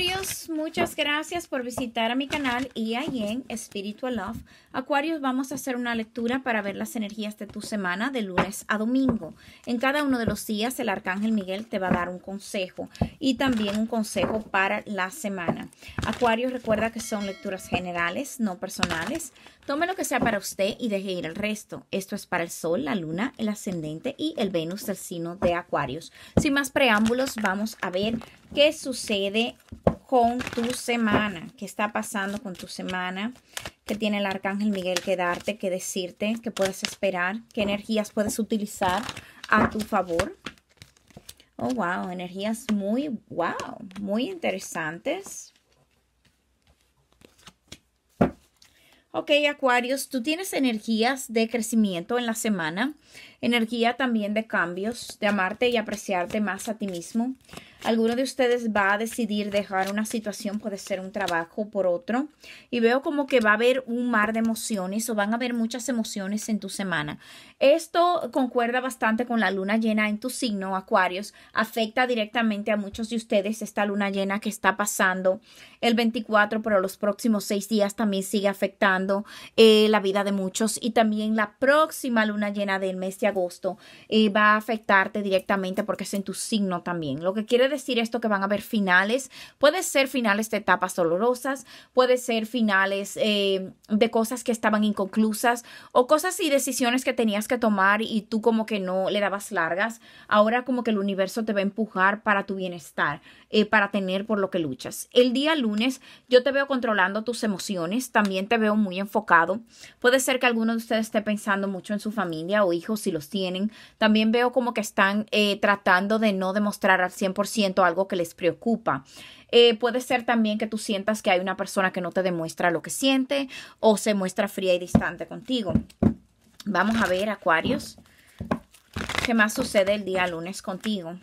Acuarios, muchas gracias por visitar a mi canal y en Spiritual Love. Acuarios, vamos a hacer una lectura para ver las energías de tu semana de lunes a domingo. En cada uno de los días el Arcángel Miguel te va a dar un consejo y también un consejo para la semana. Acuarios, recuerda que son lecturas generales, no personales. Tome lo que sea para usted y deje ir el resto. Esto es para el Sol, la Luna, el Ascendente y el Venus del signo de Acuarios. Sin más preámbulos, vamos a ver qué sucede con tu semana, qué está pasando con tu semana, qué tiene el Arcángel Miguel que darte, qué decirte, qué puedes esperar, qué energías puedes utilizar a tu favor. Oh, wow, energías muy, wow, muy interesantes. Ok, Acuarios, tú tienes energías de crecimiento en la semana, energía también de cambios, de amarte y apreciarte más a ti mismo. Alguno de ustedes va a decidir dejar una situación, puede ser un trabajo por otro, y veo como que va a haber un mar de emociones o van a haber muchas emociones en tu semana. Esto concuerda bastante con la luna llena en tu signo, Acuarios. Afecta directamente a muchos de ustedes esta luna llena que está pasando el 24, pero los próximos seis días también sigue afectando eh, la vida de muchos y también la próxima luna llena del mes agosto eh, va a afectarte directamente porque es en tu signo también. Lo que quiere decir esto que van a haber finales. Puede ser finales de etapas dolorosas, puede ser finales eh, de cosas que estaban inconclusas o cosas y decisiones que tenías que tomar y tú como que no le dabas largas. Ahora como que el universo te va a empujar para tu bienestar, eh, para tener por lo que luchas. El día lunes yo te veo controlando tus emociones, también te veo muy enfocado. Puede ser que alguno de ustedes esté pensando mucho en su familia o hijos si tienen. También veo como que están eh, tratando de no demostrar al 100% algo que les preocupa. Eh, puede ser también que tú sientas que hay una persona que no te demuestra lo que siente o se muestra fría y distante contigo. Vamos a ver, Acuarios, qué más sucede el día lunes contigo.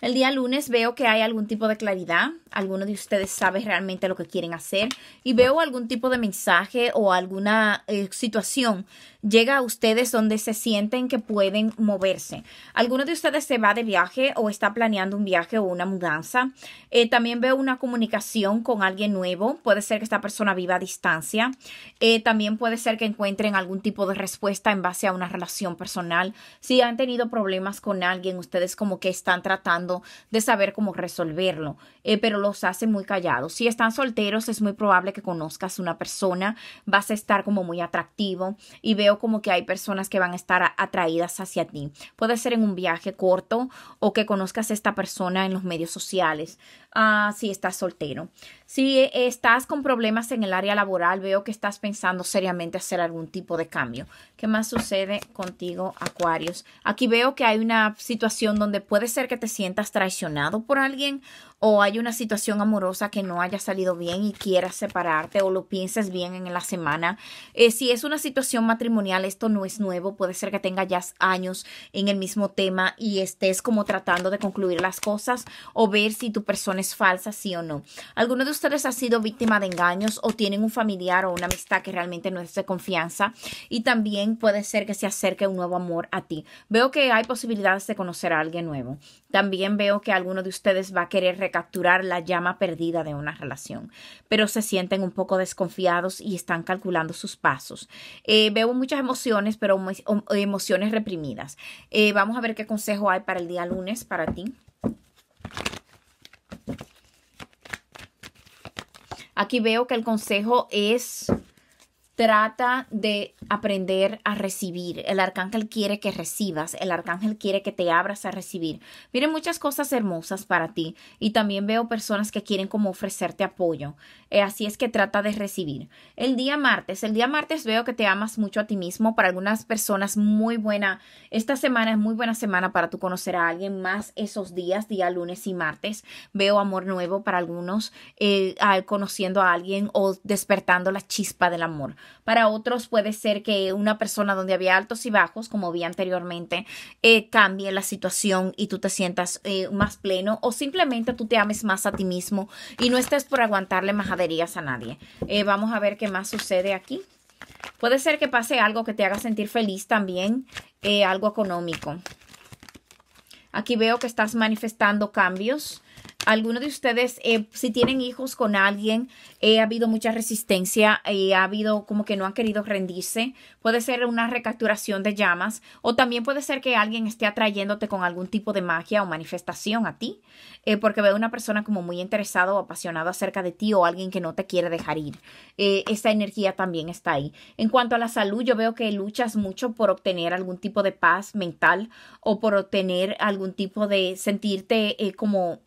El día lunes veo que hay algún tipo de claridad, alguno de ustedes sabe realmente lo que quieren hacer y veo algún tipo de mensaje o alguna eh, situación llega a ustedes donde se sienten que pueden moverse. Alguno de ustedes se va de viaje o está planeando un viaje o una mudanza. Eh, también veo una comunicación con alguien nuevo. Puede ser que esta persona viva a distancia. Eh, también puede ser que encuentren algún tipo de respuesta en base a una relación personal. Si han tenido problemas con alguien, ustedes como que están tratando de saber cómo resolverlo, eh, pero los hace muy callados. Si están solteros, es muy probable que conozcas una persona. Vas a estar como muy atractivo y veo como que hay personas que van a estar atraídas hacia ti. Puede ser en un viaje corto o que conozcas a esta persona en los medios sociales, uh, si estás soltero. Si estás con problemas en el área laboral, veo que estás pensando seriamente hacer algún tipo de cambio. ¿Qué más sucede contigo, Acuarios? Aquí veo que hay una situación donde puede ser que te sientas traicionado por alguien o hay una situación amorosa que no haya salido bien y quieras separarte o lo pienses bien en la semana. Eh, si es una situación matrimonial, esto no es nuevo, puede ser que tengas ya años en el mismo tema y estés como tratando de concluir las cosas o ver si tu persona es falsa, sí o no. Alguno de ustedes ha sido víctima de engaños o tienen un familiar o una amistad que realmente no es de confianza y también puede ser que se acerque un nuevo amor a ti. Veo que hay posibilidades de conocer a alguien nuevo. También veo que alguno de ustedes va a querer capturar la llama perdida de una relación, pero se sienten un poco desconfiados y están calculando sus pasos. Eh, veo muchas emociones, pero emociones reprimidas. Eh, vamos a ver qué consejo hay para el día lunes para ti. Aquí veo que el consejo es Trata de aprender a recibir. El arcángel quiere que recibas. El arcángel quiere que te abras a recibir. Miren muchas cosas hermosas para ti. Y también veo personas que quieren como ofrecerte apoyo. Eh, así es que trata de recibir. El día martes. El día martes veo que te amas mucho a ti mismo. Para algunas personas muy buena. Esta semana es muy buena semana para tú conocer a alguien más esos días, día lunes y martes. Veo amor nuevo para algunos. Eh, conociendo a alguien o despertando la chispa del amor. Para otros puede ser que una persona donde había altos y bajos, como vi anteriormente, eh, cambie la situación y tú te sientas eh, más pleno o simplemente tú te ames más a ti mismo y no estés por aguantarle majaderías a nadie. Eh, vamos a ver qué más sucede aquí. Puede ser que pase algo que te haga sentir feliz también, algo económico. Aquí veo que estás manifestando cambios algunos de ustedes, eh, si tienen hijos con alguien, eh, ha habido mucha resistencia, y ha habido como que no han querido rendirse. Puede ser una recapturación de llamas o también puede ser que alguien esté atrayéndote con algún tipo de magia o manifestación a ti, eh, porque veo una persona como muy interesada o apasionada acerca de ti o alguien que no te quiere dejar ir. esa energía también está ahí. En cuanto a la salud, yo veo que luchas mucho por obtener algún tipo de paz mental o por obtener algún tipo de sentirte como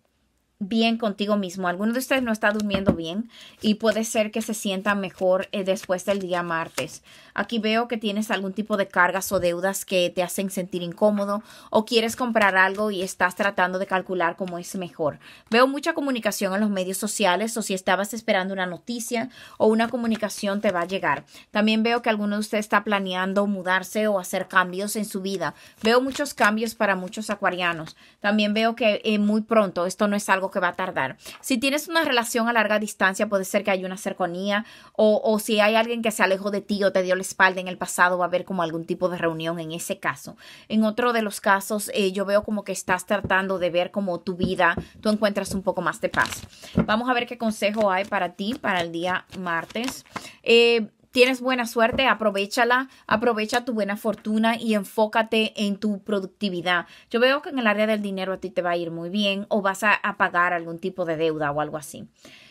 bien contigo mismo. Algunos de ustedes no está durmiendo bien y puede ser que se sientan mejor eh, después del día martes. Aquí veo que tienes algún tipo de cargas o deudas que te hacen sentir incómodo o quieres comprar algo y estás tratando de calcular cómo es mejor. Veo mucha comunicación en los medios sociales o si estabas esperando una noticia o una comunicación te va a llegar. También veo que alguno de ustedes está planeando mudarse o hacer cambios en su vida. Veo muchos cambios para muchos acuarianos. También veo que eh, muy pronto esto no es algo que va a tardar. Si tienes una relación a larga distancia puede ser que haya una cercanía o, o si hay alguien que se alejó de ti o te dio espalda en el pasado, va a haber como algún tipo de reunión en ese caso. En otro de los casos, eh, yo veo como que estás tratando de ver como tu vida, tú encuentras un poco más de paz. Vamos a ver qué consejo hay para ti para el día martes. Eh, tienes buena suerte, aprovechala, aprovecha tu buena fortuna y enfócate en tu productividad. Yo veo que en el área del dinero a ti te va a ir muy bien o vas a, pagar algún tipo de deuda o algo así.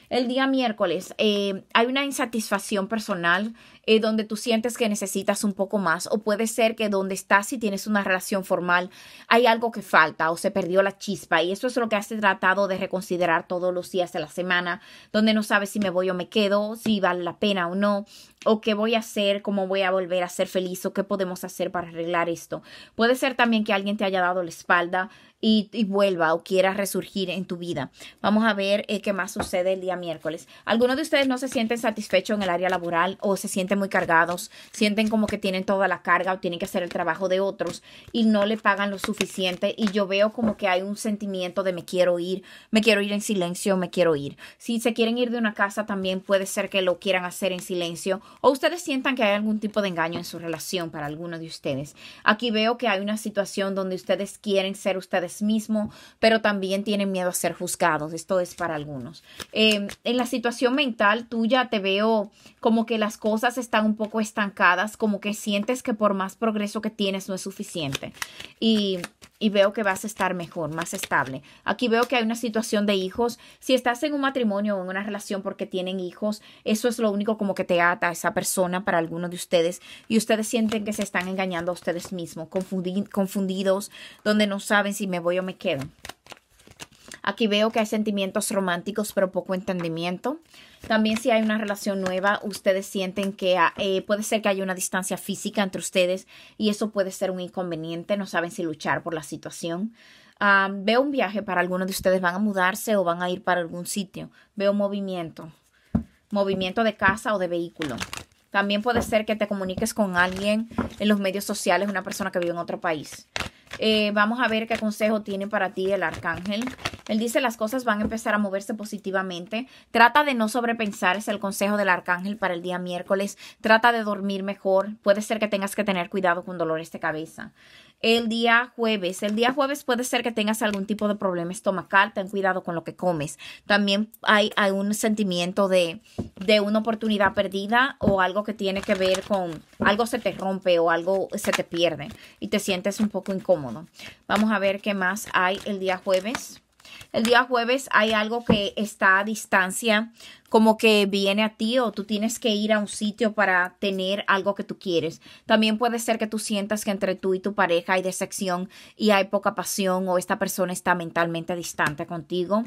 El día miércoles eh, hay una insatisfacción personal eh, donde tú sientes que necesitas un poco más o puede ser que donde estás si tienes una relación formal hay algo que falta o se perdió la chispa y eso es lo que has tratado de reconsiderar todos los días de la semana donde no sabes si me voy o me quedo, si vale la pena o no o qué voy a hacer, cómo voy a volver a ser feliz o qué podemos hacer para arreglar esto. Puede ser también que alguien te haya dado la espalda y, vuelva o quiera resurgir en tu vida. Vamos a ver eh, qué más sucede el día miércoles. Algunos de ustedes no se sienten satisfechos en el área laboral o se sienten muy cargados, sienten como que tienen toda la carga o tienen que hacer el trabajo de otros y no le pagan lo suficiente y yo veo como que hay un sentimiento de me quiero ir, me quiero ir en silencio, me quiero ir. Si se quieren ir de una casa también puede ser que lo quieran hacer en silencio o ustedes sientan que hay algún tipo de engaño en su relación para alguno de ustedes. Aquí veo que hay una situación donde ustedes quieren ser ustedes mismo, pero también tienen miedo a ser juzgados. Esto es para algunos. Em, en la situación mental tuya te veo como que las cosas están un poco estancadas, como que sientes que por más progreso que tienes no es suficiente. Y y veo que vas a estar mejor, más estable. Aquí veo que hay una situación de hijos. Si estás en un matrimonio o en una relación porque tienen hijos, eso es lo único como que te ata a esa persona para algunos de ustedes y ustedes sienten que se están engañando a ustedes mismos, confundidos, donde no saben si me voy o me quedo. Aquí veo que hay sentimientos románticos, pero poco entendimiento. También si hay una relación nueva, ustedes sienten que ah, eh, puede ser que haya una distancia física entre ustedes y eso puede ser un inconveniente. No saben si luchar por la situación. veo un viaje para algunos de ustedes. Van a mudarse o van a ir para algún sitio. Veo movimiento. Movimiento de casa o de vehículo. También puede ser que te comuniques con alguien en los medios sociales, una persona que vive en otro país. Eh, vamos a ver qué consejo tiene para ti el arcángel. Él dice las cosas van a empezar a moverse positivamente. Trata de no sobrepensar, es el consejo del arcángel para el día miércoles. Trata de dormir mejor. Puede ser que tengas que tener cuidado con dolores de cabeza el día jueves. El día jueves puede ser que tengas algún tipo de problema estomacal, ten cuidado con lo que comes. También hay, un sentimiento de, de, una oportunidad perdida o algo que tiene que ver con algo se te rompe o algo se te pierde y te sientes un poco incómodo. Vamos a ver qué más hay el día jueves. El día jueves hay algo que está a distancia, como que viene a ti o tú tienes que ir a un sitio para tener algo que tú quieres. También puede ser que tú sientas que entre tú y tu pareja hay decepción y hay poca pasión o esta persona está mentalmente distante contigo.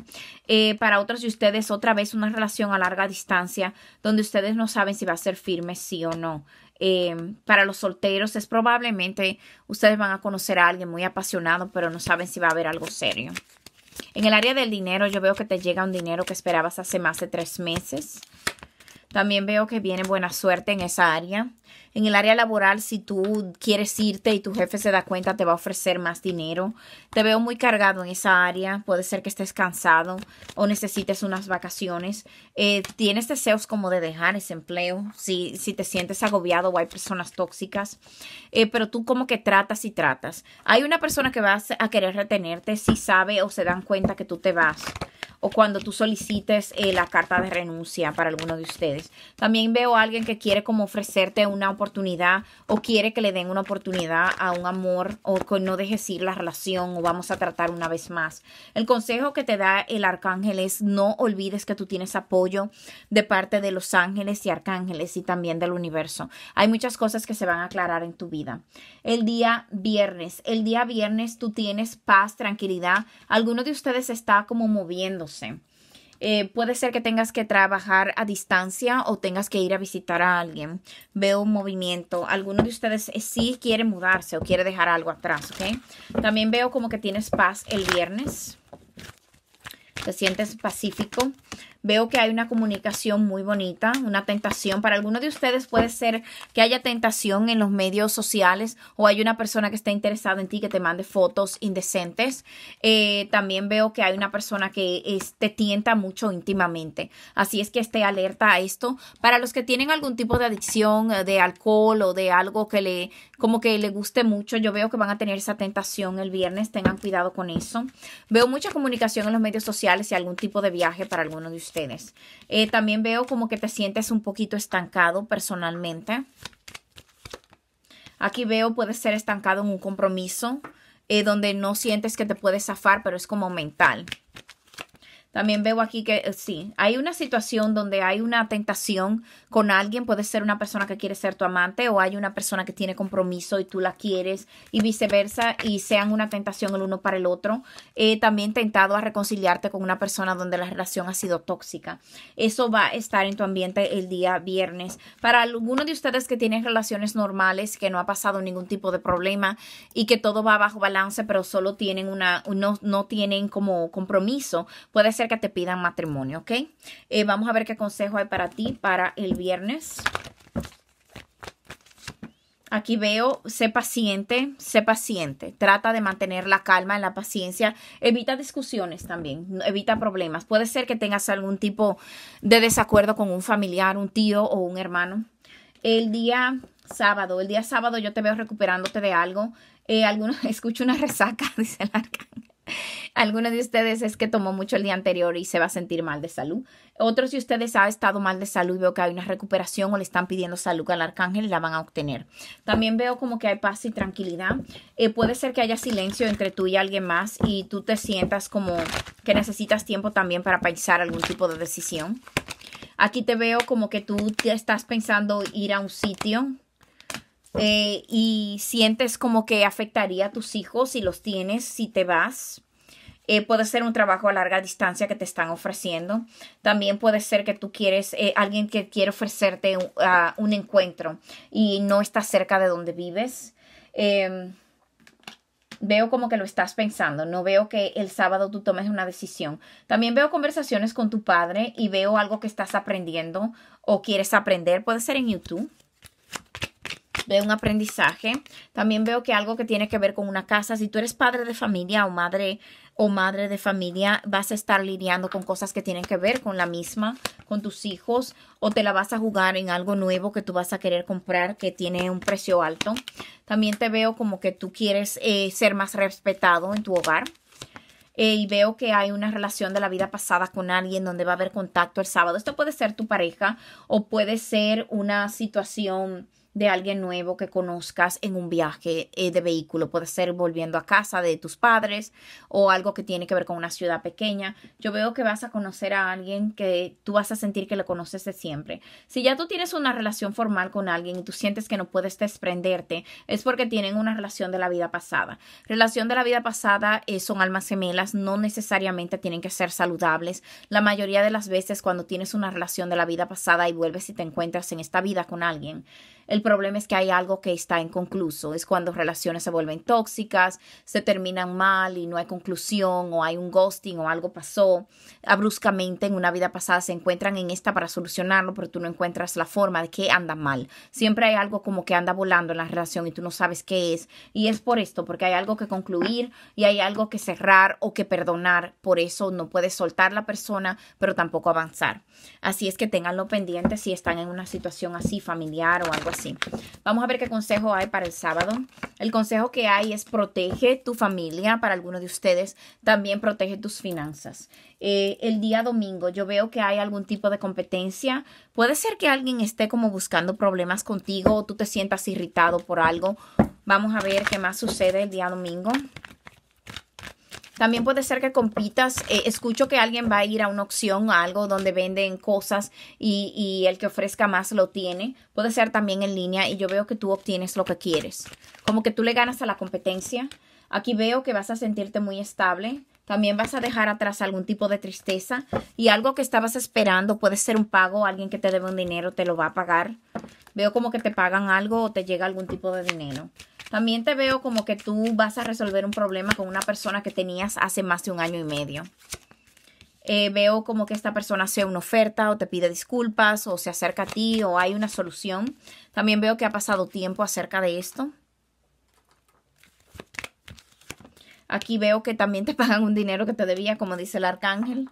Eh, para otros de ustedes, otra vez una relación a larga distancia donde ustedes no saben si va a ser firme, sí o no. Eh, para los solteros es probablemente ustedes van a conocer a alguien muy apasionado, pero no saben si va a haber algo serio. En el área del dinero, yo veo que te llega un dinero que esperabas hace más de tres meses. También veo que viene buena suerte en esa área. En el área laboral, si tú quieres irte y tu jefe se da cuenta, te va a ofrecer más dinero. Te veo muy cargado en esa área. Puede ser que estés cansado o necesites unas vacaciones. Eh, tienes deseos como de dejar ese empleo, si, si te sientes agobiado o hay personas tóxicas. Eh, pero tú como que tratas y tratas. Hay una persona que va a querer retenerte si sabe o se dan cuenta que tú te vas o cuando tú solicites eh, la carta de renuncia para alguno de ustedes. También veo a alguien que quiere como ofrecerte una oportunidad o quiere que le den una oportunidad a un amor o que no dejes ir la relación o vamos a tratar una vez más. El consejo que te da el arcángel es no olvides que tú tienes apoyo de parte de los ángeles y arcángeles y también del universo. Hay muchas cosas que se van a aclarar en tu vida. El día viernes, el día viernes tú tienes paz, tranquilidad. Alguno de ustedes está como moviéndose eh, puede ser que tengas que trabajar a distancia o tengas que ir a visitar a alguien. Veo un movimiento. Alguno de ustedes eh, sí quiere mudarse o quiere dejar algo atrás, ¿ok? También veo como que tienes paz el viernes. Te sientes pacífico. Veo que hay una comunicación muy bonita, una tentación. Para algunos de ustedes puede ser que haya tentación en los medios sociales o hay una persona que está interesada en ti que te mande fotos indecentes. Eh, también veo que hay una persona que te tienta mucho íntimamente. Así es que esté alerta a esto. Para los que tienen algún tipo de adicción eh, de alcohol o de algo que le como que le guste mucho, yo veo que van a tener esa tentación el viernes. Tengan cuidado con eso. Veo mucha comunicación en los medios sociales y algún tipo de viaje para algunos de ustedes Eh, también veo como que te sientes un poquito estancado personalmente. Aquí veo puedes ser estancado en un compromiso eh, donde no sientes que te puedes zafar, pero es como mental. También veo aquí que eh, sí, hay una situación donde hay una tentación con alguien, puede ser una persona que quiere ser tu amante o hay una persona que tiene compromiso y tú la quieres y viceversa y sean una tentación el uno para el otro. Eh, también tentado a reconciliarte con una persona donde la relación ha sido tóxica. Eso va a estar en tu ambiente el día viernes. Para algunos de ustedes que tienen relaciones normales, que no ha pasado ningún tipo de problema y que todo va bajo balance, pero solo tienen una, no, no tienen como compromiso, puede ser que te pidan matrimonio, ¿ok? Eh, vamos a ver qué consejo hay para ti para el viernes. Aquí veo, sé paciente, sé paciente. Trata de mantener la calma, la paciencia. Evita discusiones también, evita problemas. Puede ser que tengas algún tipo de desacuerdo con un familiar, un tío o un hermano. El día sábado, el día sábado yo te veo recuperándote de algo. Eh, escucho una resaca, dice el arcángel. Algunos de ustedes es que tomó mucho el día anterior y se va a sentir mal de salud. Otros de ustedes ha estado mal de salud y veo que hay una recuperación o le están pidiendo salud al arcángel y la van a obtener. También veo como que hay paz y tranquilidad. Eh, puede ser que haya silencio entre tú y alguien más y tú te sientas como que necesitas tiempo también para pensar algún tipo de decisión. Aquí te veo como que tú te estás pensando ir a un sitio eh, y sientes como que afectaría a tus hijos si los tienes, si te vas. Eh, puede ser un trabajo a larga distancia que te están ofreciendo. También puede ser que tú quieres, eh, alguien que quiere ofrecerte un, un, encuentro y no está cerca de donde vives. Em, veo como que lo estás pensando, no veo que el sábado tú tomes una decisión. También veo conversaciones con tu padre y veo algo que estás aprendiendo o quieres aprender. Puede ser en YouTube de un aprendizaje. También veo que algo que tiene que ver con una casa, si tú eres padre de familia o madre o madre de familia, vas a estar lidiando con cosas que tienen que ver con la misma, con tus hijos, o te la vas a jugar en algo nuevo que tú vas a querer comprar que tiene un precio alto. También te veo como que tú quieres eh, ser más respetado en tu hogar. Eh, y veo que hay una relación de la vida pasada con alguien donde va a haber contacto el sábado. Esto puede ser tu pareja o puede ser una situación de alguien nuevo que conozcas en un viaje eh, de vehículo. Puede ser volviendo a casa de tus padres o algo que tiene que ver con una ciudad pequeña. Yo veo que vas a conocer a alguien que tú vas a sentir que lo conoces de siempre. Si ya tú tienes una relación formal con alguien y tú sientes que no puedes desprenderte, es porque tienen una relación de la vida pasada. Relación de la vida pasada eh, son almas gemelas, no necesariamente tienen que ser saludables. La mayoría de las veces cuando tienes una relación de la vida pasada y vuelves y te encuentras en esta vida con alguien, el problema es que hay algo que está inconcluso. Es cuando relaciones se vuelven tóxicas, se terminan mal y no hay conclusión o hay un ghosting o algo pasó bruscamente en una vida pasada. Se encuentran en esta para solucionarlo, pero tú no encuentras la forma de que anda mal. Siempre hay algo como que anda volando en la relación y tú no sabes qué es. Y es por esto, porque hay algo que concluir y hay algo que cerrar o que perdonar. Por eso no puedes soltar la persona, pero tampoco avanzar. Así es que tenganlo pendiente si están en una situación así familiar o algo Vamos a ver qué consejo hay para el sábado. El consejo que hay es protege tu familia para algunos de ustedes. También protege tus finanzas. Eh, el día domingo yo veo que hay algún tipo de competencia. Puede ser que alguien esté como buscando problemas contigo o tú te sientas irritado por algo. Vamos a ver qué más sucede el día domingo. También puede ser que compitas. Eh, escucho que alguien va a ir a una opción, a algo donde venden cosas y, y, el que ofrezca más lo tiene. Puede ser también en línea y yo veo que tú obtienes lo que quieres. Como que tú le ganas a la competencia. Aquí veo que vas a sentirte muy estable. También vas a dejar atrás algún tipo de tristeza y algo que estabas esperando. Puede ser un pago, alguien que te debe un dinero te lo va a pagar. Veo como que te pagan algo o te llega algún tipo de dinero. También te veo como que tú vas a resolver un problema con una persona que tenías hace más de un año y medio. Eh, veo como que esta persona hace una oferta o te pide disculpas o se acerca a ti o hay una solución. También veo que ha pasado tiempo acerca de esto. Aquí veo que también te pagan un dinero que te debía, como dice el arcángel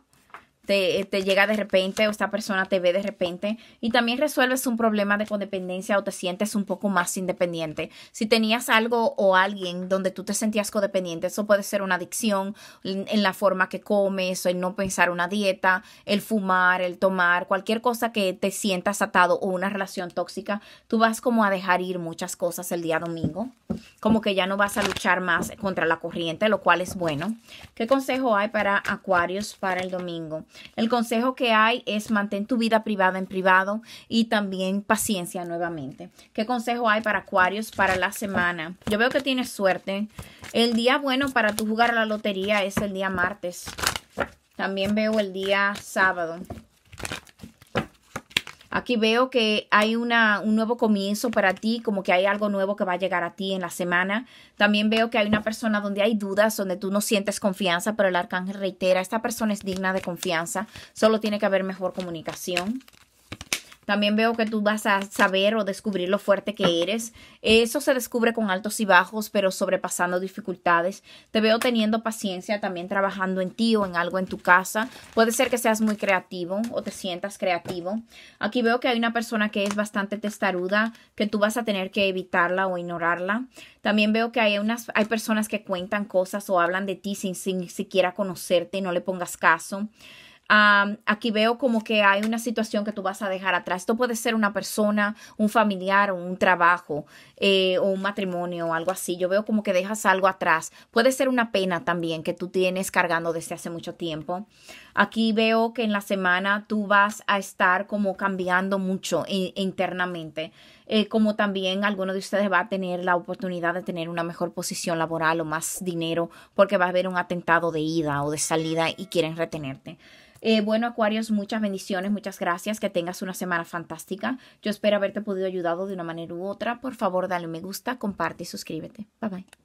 te, llega de repente o esta persona te ve de repente y también resuelves un problema de codependencia o te sientes un poco más independiente. Si tenías algo o alguien donde tú te sentías codependiente, eso puede ser una adicción en, la forma que comes, el no pensar una dieta, el fumar, el tomar, cualquier cosa que te sientas atado o una relación tóxica, tú vas como a dejar ir muchas cosas el día domingo, como que ya no vas a luchar más contra la corriente, lo cual es bueno. ¿Qué consejo hay para Acuarios para el domingo? El consejo que hay es mantén tu vida privada en privado y también paciencia nuevamente. ¿Qué consejo hay para Acuarios para la semana? Yo veo que tienes suerte. El día bueno para tu jugar a la lotería es el día martes. También veo el día sábado. Aquí veo que hay una, un nuevo comienzo para ti, como que hay algo nuevo que va a llegar a ti en la semana. También veo que hay una persona donde hay dudas, donde tú no sientes confianza, pero el arcángel reitera, esta persona es digna de confianza, solo tiene que haber mejor comunicación. También veo que tú vas a saber o descubrir lo fuerte que eres. Eso se descubre con altos y bajos, pero sobrepasando dificultades. Te veo teniendo paciencia, también trabajando en ti o en algo en tu casa. Puede ser que seas muy creativo o te sientas creativo. Aquí veo que hay una persona que es bastante testaruda, que tú vas a tener que evitarla o ignorarla. También veo que hay unas hay personas que cuentan cosas o hablan de ti sin, sin siquiera conocerte y no le pongas caso aquí veo como que hay una situación que tú vas a dejar atrás. Esto puede ser una persona, un familiar un trabajo eh, o un matrimonio o algo así. Yo veo como que dejas algo atrás. Puede ser una pena también que tú tienes cargando desde hace mucho tiempo. Aquí veo que en la semana tú vas a estar como cambiando mucho internamente. Eh, como también alguno de ustedes va a tener la oportunidad de tener una mejor posición laboral o más dinero porque va a haber un atentado de ida o de salida y quieren retenerte. Eh, bueno, Acuarios, muchas bendiciones, muchas gracias, que tengas una semana fantástica. Yo espero haberte podido ayudar de una manera u otra. Por favor, dale me gusta, comparte y suscríbete. Bye bye.